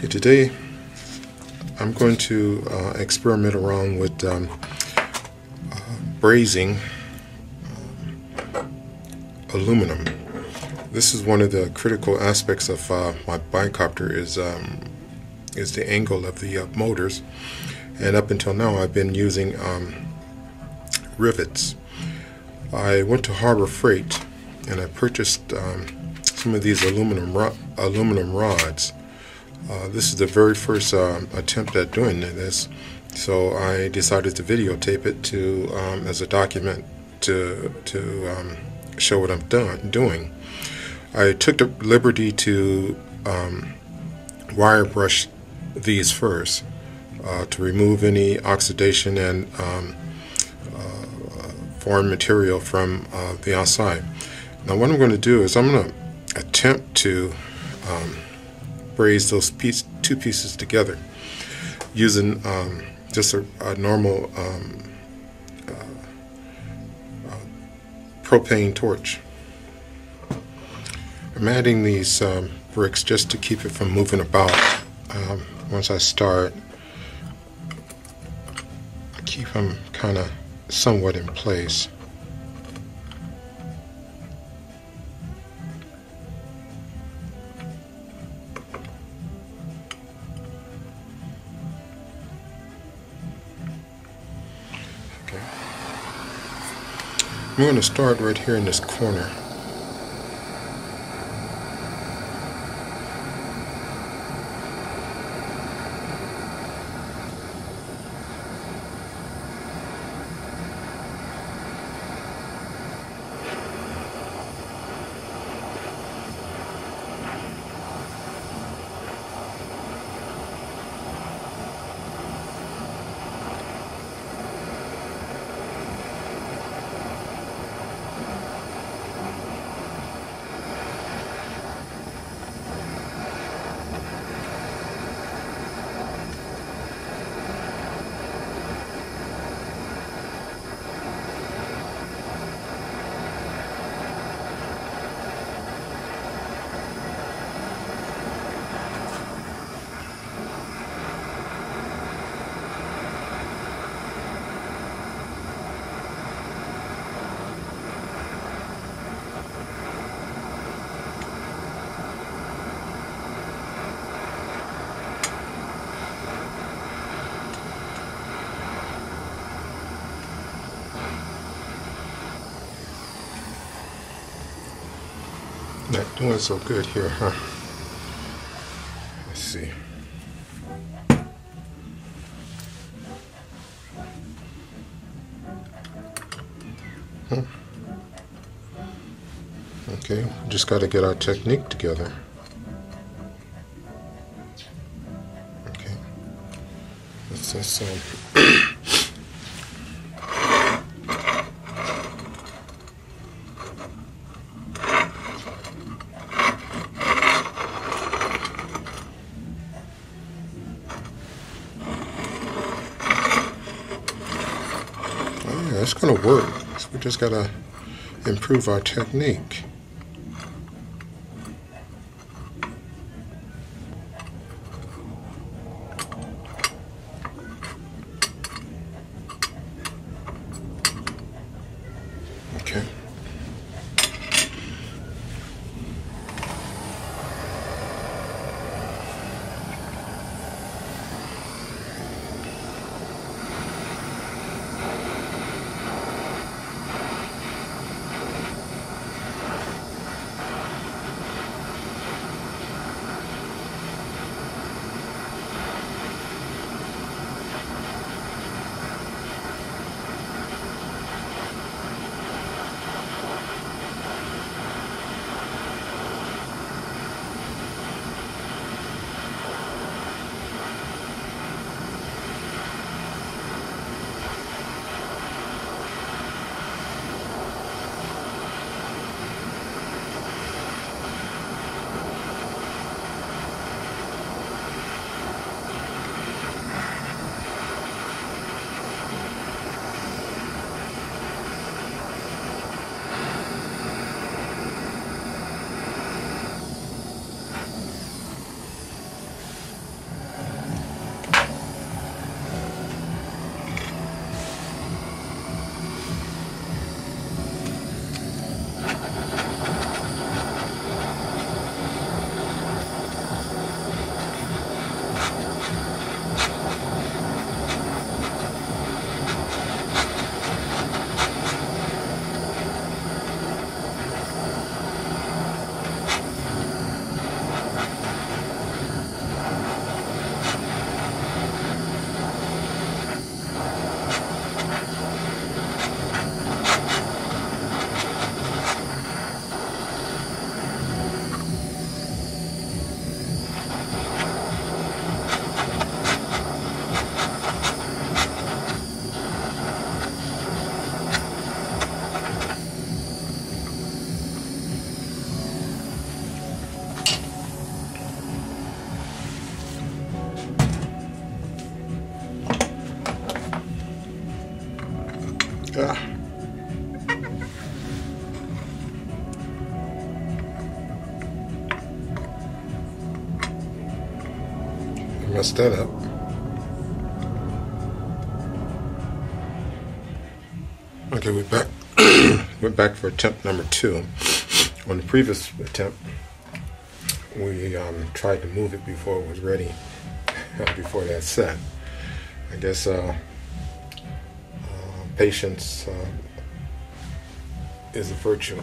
Okay, today I'm going to uh, experiment around with um, uh, brazing uh, aluminum. This is one of the critical aspects of uh, my bicopter is um, is the angle of the uh, motors and up until now I've been using um, rivets. I went to Harbor Freight and I purchased um, some of these aluminum ro aluminum rods uh, this is the very first uh, attempt at doing this, so I decided to videotape it to um, as a document to to um, show what I'm done, doing. I took the liberty to um, wire brush these first uh, to remove any oxidation and um, uh, foreign material from uh, the outside. Now what I'm going to do is I'm going to attempt to braze those piece, two pieces together using um, just a, a normal um, uh, uh, propane torch. I'm adding these um, bricks just to keep it from moving about. Um, once I start, I keep them kind of somewhat in place. I'm going to start right here in this corner. Not doing so good here, huh? Let's see. Hmm. Okay, just got to get our technique together. Okay. Let's um, it's going to work. We just got to improve our technique. That up. Okay, we're back. went back for attempt number two. On the previous attempt, we um, tried to move it before it was ready, before that set. I guess uh, uh, patience uh, is a virtue.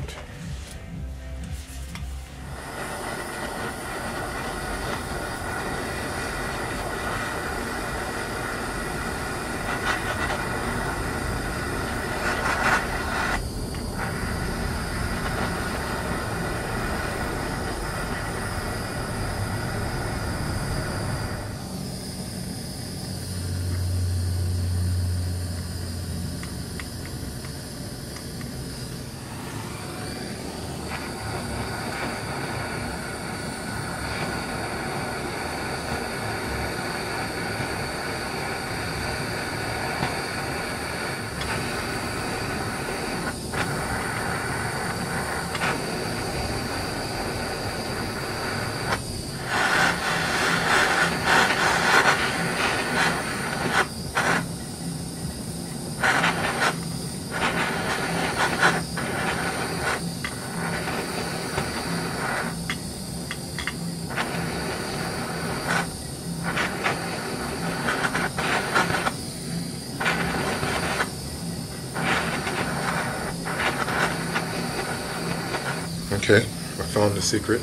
Okay, I found the secret.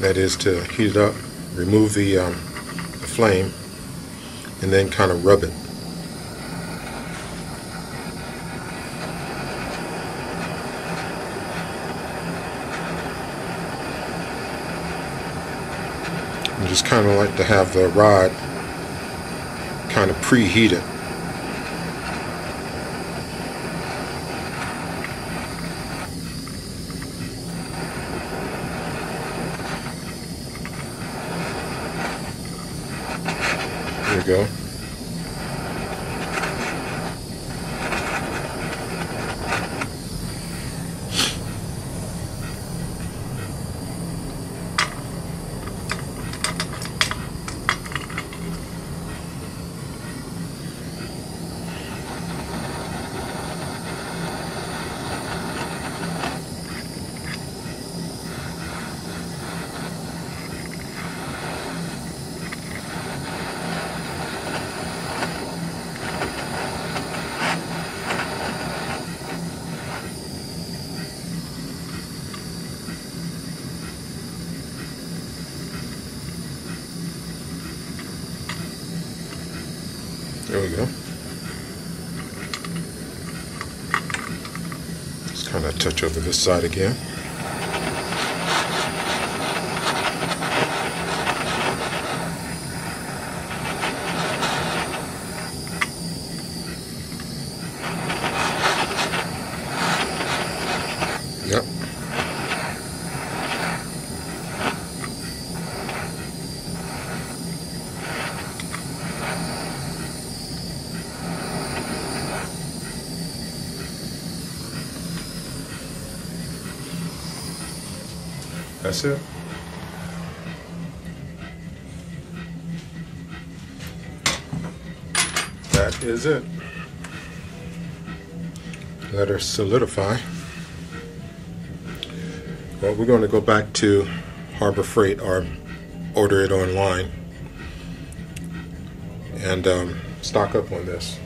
That is to heat it up, remove the, um, the flame, and then kind of rub it. You just kind of like to have the rod kind of preheat it. There we go. Just kind of touch over this side again. That's it. That is it. Let her solidify. Well, we're going to go back to Harbor Freight or order it online and um, stock up on this.